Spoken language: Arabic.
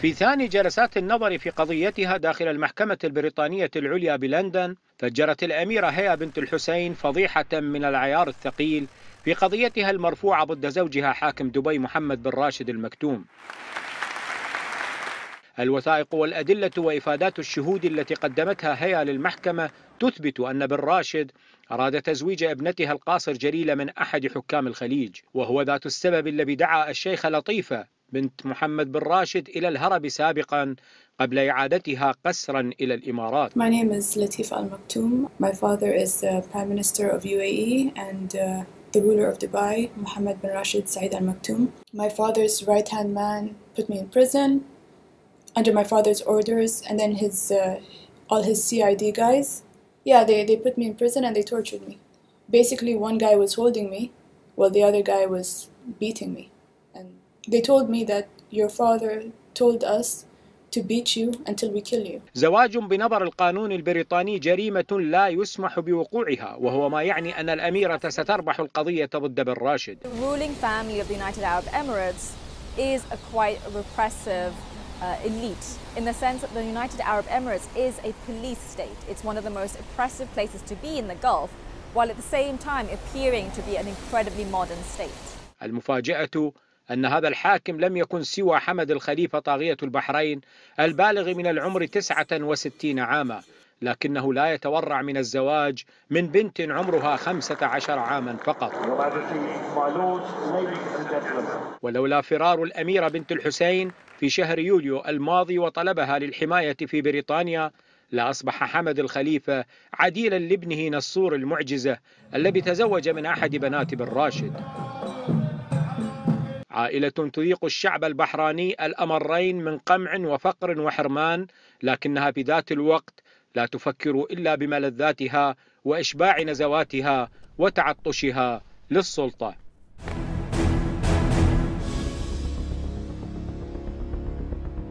في ثاني جلسات النظر في قضيتها داخل المحكمة البريطانية العليا بلندن فجرت الأميرة هيا بنت الحسين فضيحة من العيار الثقيل في قضيتها المرفوعة ضد زوجها حاكم دبي محمد بن راشد المكتوم. الوثائق والأدلة وإفادات الشهود التي قدمتها هيا للمحكمة تثبت أن بن راشد أراد تزويج ابنتها القاصر جليلة من أحد حكام الخليج وهو ذات السبب الذي دعا الشيخ لطيفة بنت محمد بن راشد إلى الهرب سابقا قبل إعادتها قسرا إلى الإمارات My name is Latif Al Maktoum. My father is the Prime Minister of UAE and uh, the ruler of Dubai, Mohammed bin Rashid Saeed Al Maktoum. My father's right hand man put me in prison under my father's orders, and then his uh, all his CID guys. Yeah, they, they put me in prison and they tortured me. Basically, one guy was holding me while the other guy was beating me. And they told me that your father told us to beat you until we kill you. زواج بنظر القانون البريطاني جريمة لا يسمح بوقوعها وهو ما يعني أن الأميرة ستربح القضية ضد بن راشد. The ruling family of the United Arab Emirates is a quite repressive uh, elite in the sense that the United Arab Emirates is a police state. It's one of the most oppressive places to be in the Gulf, while at the same time appearing to be an incredibly modern state. المفاجأة أن هذا الحاكم لم يكن سوى حمد الخليفة طاغية البحرين البالغ من العمر 69 عاما لكنه لا يتورع من الزواج من بنت عمرها 15 عاما فقط. ولولا فرار الأميرة بنت الحسين في شهر يوليو الماضي وطلبها للحماية في بريطانيا لأصبح حمد الخليفة عديلا لابنه نصور المعجزة الذي تزوج من أحد بنات بن راشد عائلة تذيق الشعب البحراني الأمرين من قمع وفقر وحرمان لكنها في ذات الوقت لا تفكر إلا بملذاتها وإشباع نزواتها وتعطشها للسلطة.